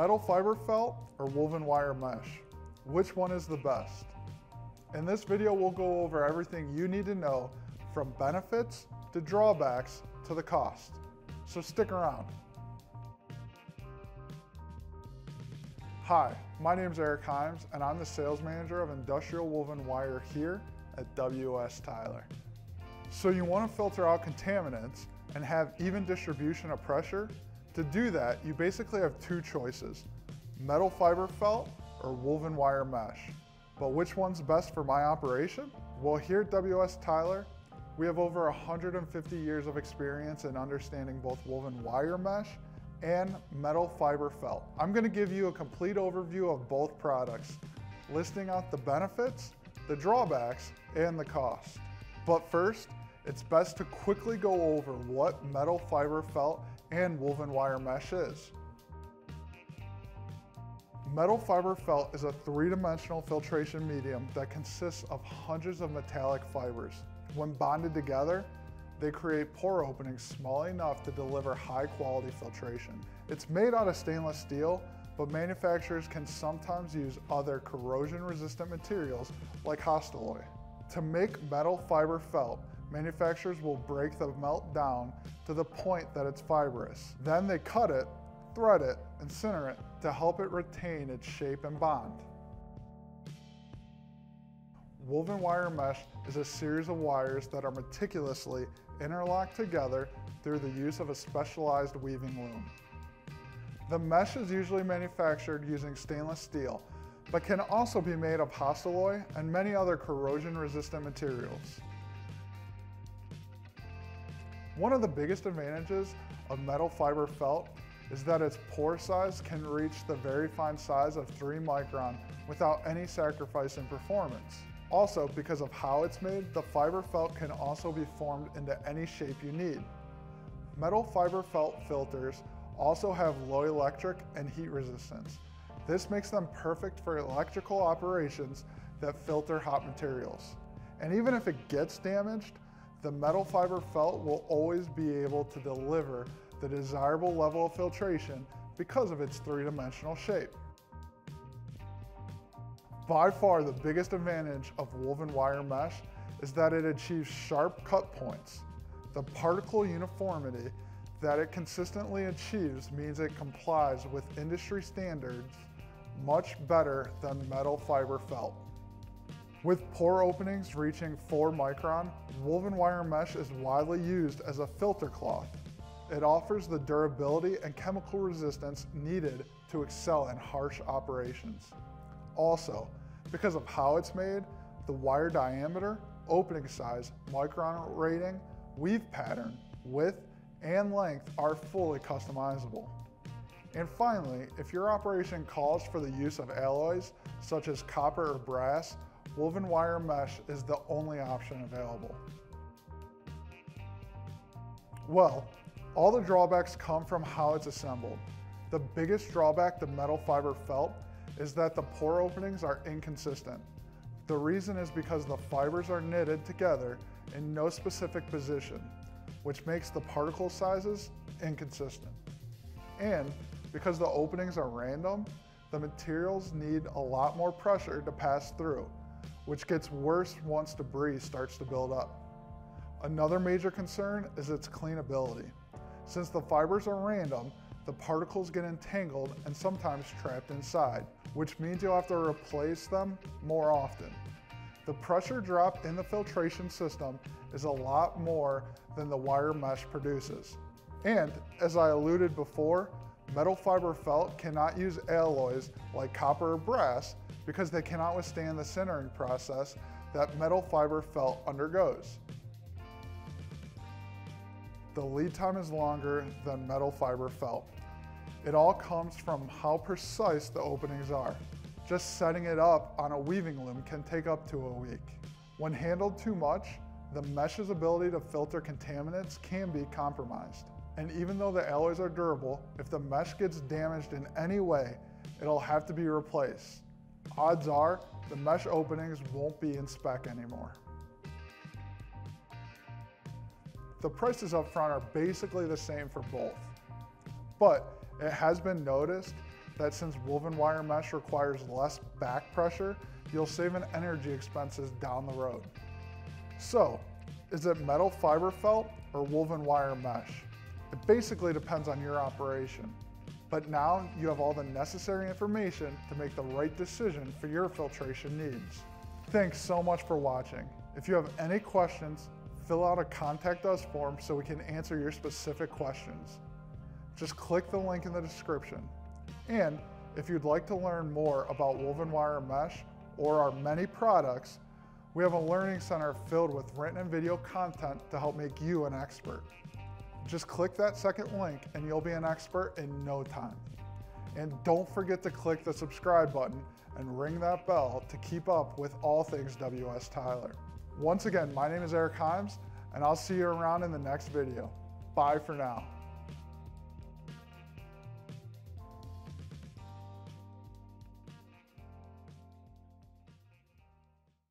Metal fiber felt or woven wire mesh? Which one is the best? In this video, we'll go over everything you need to know from benefits to drawbacks to the cost. So stick around. Hi, my name is Eric Himes and I'm the sales manager of industrial woven wire here at WS Tyler. So you want to filter out contaminants and have even distribution of pressure? To do that, you basically have two choices, metal fiber felt or woven wire mesh. But which one's best for my operation? Well, here at WS Tyler, we have over 150 years of experience in understanding both woven wire mesh and metal fiber felt. I'm gonna give you a complete overview of both products, listing out the benefits, the drawbacks, and the cost. But first, it's best to quickly go over what metal fiber felt and woven wire mesh is. Metal fiber felt is a three-dimensional filtration medium that consists of hundreds of metallic fibers. When bonded together, they create pore openings small enough to deliver high quality filtration. It's made out of stainless steel, but manufacturers can sometimes use other corrosion resistant materials like Hastelloy. To make metal fiber felt, manufacturers will break the melt down to the point that it's fibrous. Then they cut it, thread it, and sinter it to help it retain its shape and bond. Woven wire mesh is a series of wires that are meticulously interlocked together through the use of a specialized weaving loom. The mesh is usually manufactured using stainless steel, but can also be made of Hastelloy and many other corrosion-resistant materials. One of the biggest advantages of metal fiber felt is that its pore size can reach the very fine size of 3 micron without any sacrifice in performance. Also, because of how it's made, the fiber felt can also be formed into any shape you need. Metal fiber felt filters also have low electric and heat resistance. This makes them perfect for electrical operations that filter hot materials. And even if it gets damaged, the metal fiber felt will always be able to deliver the desirable level of filtration because of its three-dimensional shape. By far the biggest advantage of woven wire mesh is that it achieves sharp cut points. The particle uniformity that it consistently achieves means it complies with industry standards much better than metal fiber felt. With pore openings reaching 4 micron, woven wire mesh is widely used as a filter cloth. It offers the durability and chemical resistance needed to excel in harsh operations. Also, because of how it's made, the wire diameter, opening size, micron rating, weave pattern, width, and length are fully customizable. And finally, if your operation calls for the use of alloys, such as copper or brass, woven wire mesh is the only option available. Well, all the drawbacks come from how it's assembled. The biggest drawback to metal fiber felt is that the pore openings are inconsistent. The reason is because the fibers are knitted together in no specific position, which makes the particle sizes inconsistent. And because the openings are random, the materials need a lot more pressure to pass through, which gets worse once debris starts to build up. Another major concern is its cleanability. Since the fibers are random, the particles get entangled and sometimes trapped inside, which means you'll have to replace them more often. The pressure drop in the filtration system is a lot more than the wire mesh produces. And as I alluded before, metal fiber felt cannot use alloys like copper or brass because they cannot withstand the sintering process that metal fiber felt undergoes. The lead time is longer than metal fiber felt. It all comes from how precise the openings are. Just setting it up on a weaving loom can take up to a week. When handled too much, the mesh's ability to filter contaminants can be compromised. And even though the alloys are durable, if the mesh gets damaged in any way, it'll have to be replaced. Odds are, the mesh openings won't be in spec anymore. The prices up front are basically the same for both. But it has been noticed that since woven wire mesh requires less back pressure, you'll save in energy expenses down the road. So, is it metal fiber felt or woven wire mesh? It basically depends on your operation. But now you have all the necessary information to make the right decision for your filtration needs. Thanks so much for watching. If you have any questions, fill out a contact us form so we can answer your specific questions. Just click the link in the description. And if you'd like to learn more about woven wire mesh or our many products, we have a learning center filled with written and video content to help make you an expert. Just click that second link and you'll be an expert in no time. And don't forget to click the subscribe button and ring that bell to keep up with all things WS Tyler. Once again, my name is Eric Himes and I'll see you around in the next video. Bye for now.